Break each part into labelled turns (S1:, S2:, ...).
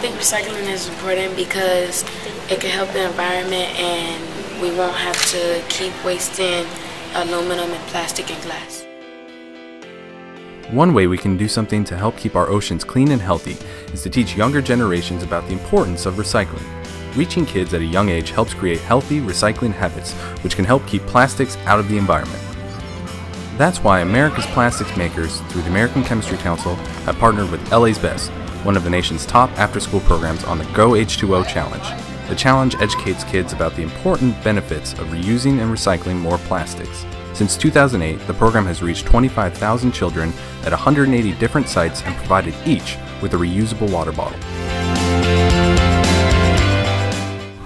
S1: think recycling is important because it can help the environment and we won't have to keep wasting aluminum and plastic and glass.
S2: One way we can do something to help keep our oceans clean and healthy is to teach younger generations about the importance of recycling. Reaching kids at a young age helps create healthy recycling habits, which can help keep plastics out of the environment. That's why America's plastics makers, through the American Chemistry Council, have partnered with LA's Best, one of the nation's top after school programs on the Go H2O Challenge. The challenge educates kids about the important benefits of reusing and recycling more plastics. Since 2008, the program has reached 25,000 children at 180 different sites and provided each with a reusable water bottle.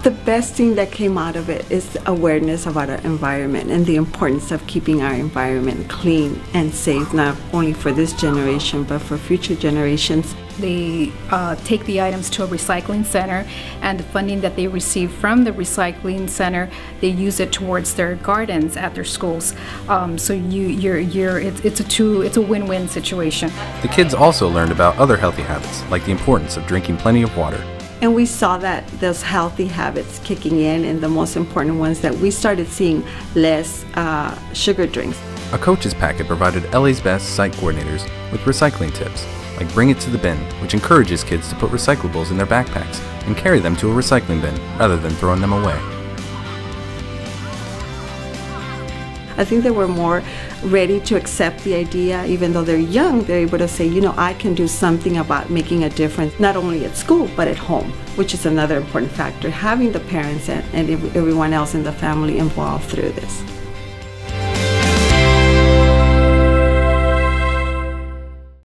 S3: The best thing that came out of it is awareness about our environment and the importance of keeping our environment clean and safe, not only for this generation, but for future generations.
S4: They uh, take the items to a recycling center, and the funding that they receive from the recycling center, they use it towards their gardens at their schools. Um, so you, you're, you're, it's, it's a two, it's a win-win situation.
S2: The kids also learned about other healthy habits, like the importance of drinking plenty of water.
S3: And we saw that those healthy habits kicking in, and the most important ones that we started seeing less uh, sugar drinks.
S2: A coach's packet provided LA's Best site coordinators with recycling tips, like Bring It to the Bin, which encourages kids to put recyclables in their backpacks and carry them to a recycling bin rather than throwing them away.
S3: I think they were more ready to accept the idea, even though they're young, they're able to say, you know, I can do something about making a difference, not only at school, but at home, which is another important factor, having the parents and, and everyone else in the family involved through this.